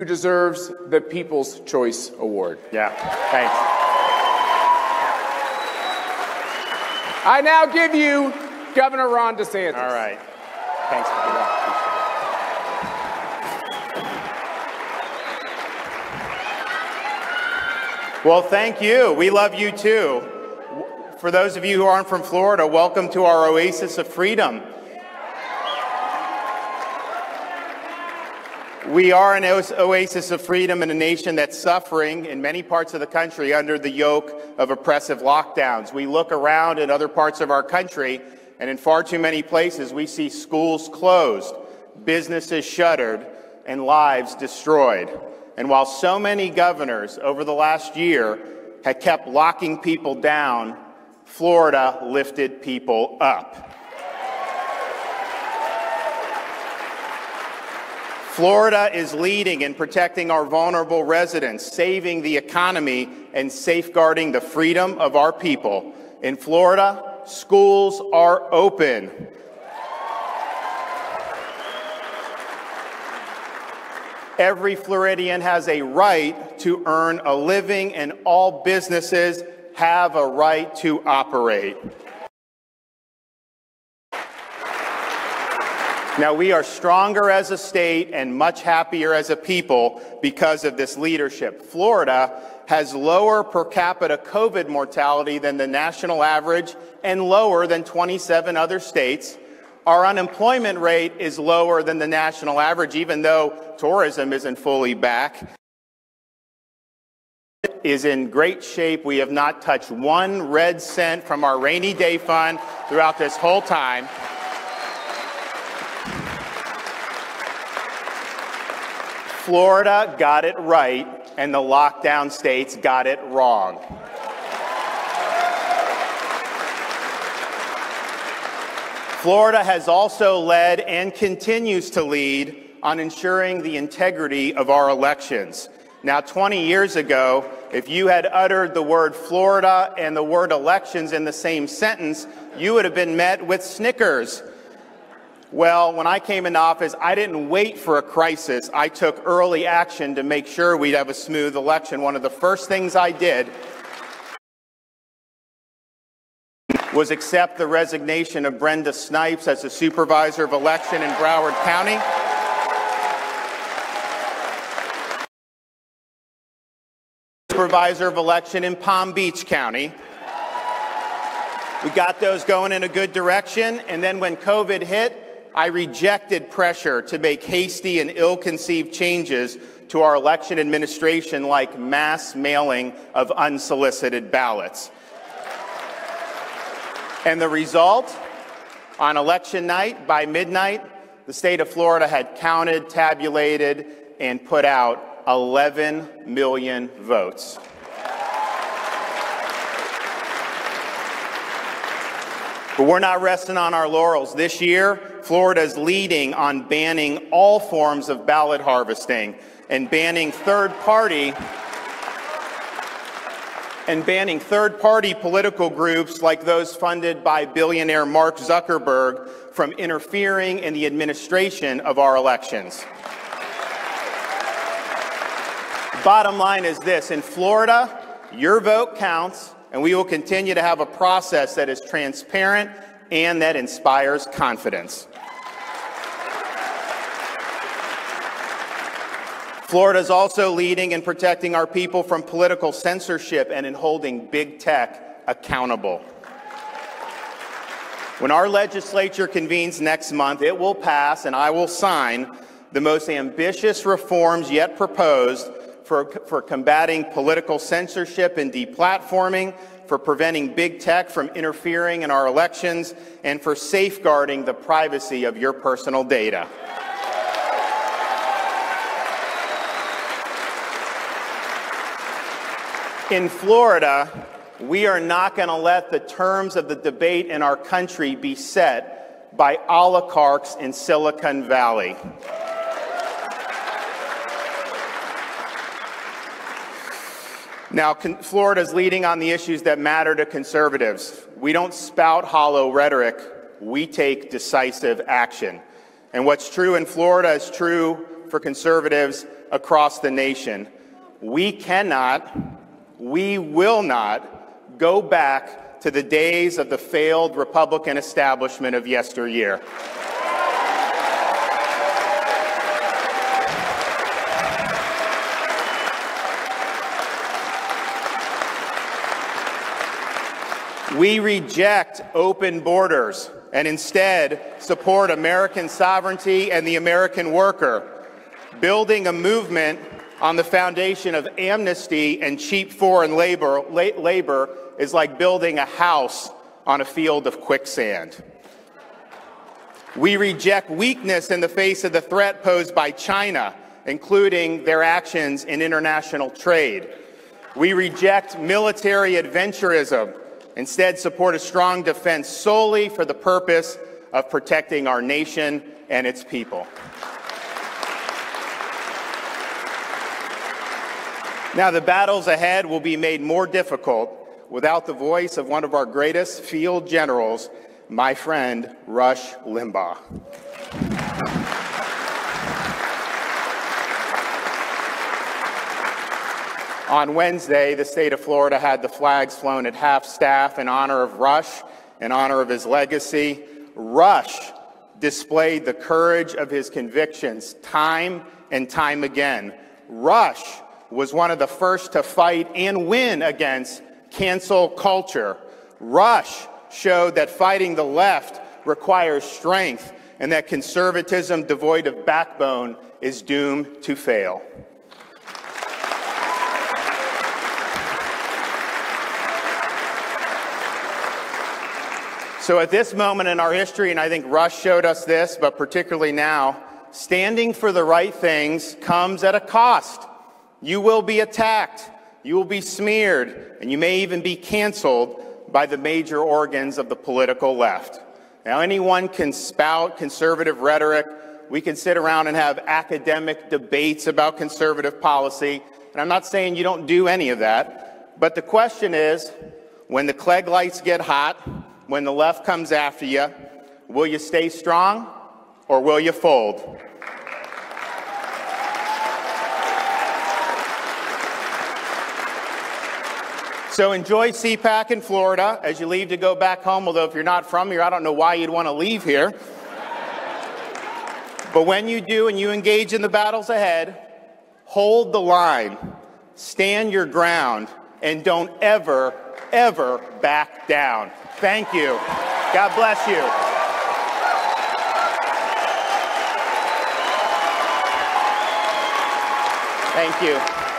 who deserves the People's Choice Award. Yeah, thanks. I now give you Governor Ron DeSantis. All right. Thanks, Bobby. Well, thank you. We love you too. For those of you who aren't from Florida, welcome to our oasis of freedom. We are an oasis of freedom in a nation that's suffering in many parts of the country under the yoke of oppressive lockdowns. We look around in other parts of our country, and in far too many places, we see schools closed, businesses shuttered, and lives destroyed. And while so many governors over the last year had kept locking people down, Florida lifted people up. Florida is leading in protecting our vulnerable residents, saving the economy, and safeguarding the freedom of our people. In Florida, schools are open. Every Floridian has a right to earn a living, and all businesses have a right to operate. Now, we are stronger as a state and much happier as a people because of this leadership. Florida has lower per capita COVID mortality than the national average and lower than 27 other states. Our unemployment rate is lower than the national average, even though tourism isn't fully back. Is in great shape. We have not touched one red cent from our rainy day fund throughout this whole time. Florida got it right, and the lockdown states got it wrong. Florida has also led and continues to lead on ensuring the integrity of our elections. Now, 20 years ago, if you had uttered the word Florida and the word elections in the same sentence, you would have been met with snickers. Well, when I came into office, I didn't wait for a crisis. I took early action to make sure we'd have a smooth election. One of the first things I did was accept the resignation of Brenda Snipes as the supervisor of election in Broward County. Supervisor of election in Palm Beach County. We got those going in a good direction, and then when COVID hit, I rejected pressure to make hasty and ill conceived changes to our election administration, like mass mailing of unsolicited ballots. And the result, on election night, by midnight, the state of Florida had counted, tabulated, and put out 11 million votes. But we're not resting on our laurels. This year, Florida is leading on banning all forms of ballot harvesting and banning third party and banning third party political groups like those funded by billionaire Mark Zuckerberg from interfering in the administration of our elections. Bottom line is this in Florida, your vote counts, and we will continue to have a process that is transparent and that inspires confidence. Florida is also leading in protecting our people from political censorship and in holding big tech accountable. When our legislature convenes next month, it will pass and I will sign the most ambitious reforms yet proposed for, for combating political censorship and deplatforming, for preventing big tech from interfering in our elections, and for safeguarding the privacy of your personal data. In Florida, we are not going to let the terms of the debate in our country be set by oligarchs in Silicon Valley. Now, Florida is leading on the issues that matter to conservatives. We don't spout hollow rhetoric, we take decisive action. And what's true in Florida is true for conservatives across the nation. We cannot, we will not go back to the days of the failed Republican establishment of yesteryear. We reject open borders and instead support American sovereignty and the American worker, building a movement on the foundation of amnesty and cheap foreign labor, labor is like building a house on a field of quicksand. We reject weakness in the face of the threat posed by China, including their actions in international trade. We reject military adventurism Instead, support a strong defense solely for the purpose of protecting our nation and its people. Now, the battles ahead will be made more difficult without the voice of one of our greatest field generals, my friend Rush Limbaugh. On Wednesday, the state of Florida had the flags flown at half staff in honor of Rush, in honor of his legacy. Rush displayed the courage of his convictions time and time again. Rush was one of the first to fight and win against cancel culture. Rush showed that fighting the left requires strength and that conservatism devoid of backbone is doomed to fail. So, at this moment in our history, and I think Rush showed us this, but particularly now, standing for the right things comes at a cost. You will be attacked, you will be smeared, and you may even be canceled by the major organs of the political left. Now, anyone can spout conservative rhetoric. We can sit around and have academic debates about conservative policy. And I'm not saying you don't do any of that. But the question is when the Klieg lights get hot, when the left comes after you, will you stay strong or will you fold? So enjoy CPAC in Florida as you leave to go back home. Although, if you're not from here, I don't know why you'd want to leave here. but when you do and you engage in the battles ahead, hold the line, stand your ground, and don't ever, ever back down. Thank you. God bless you. Thank you.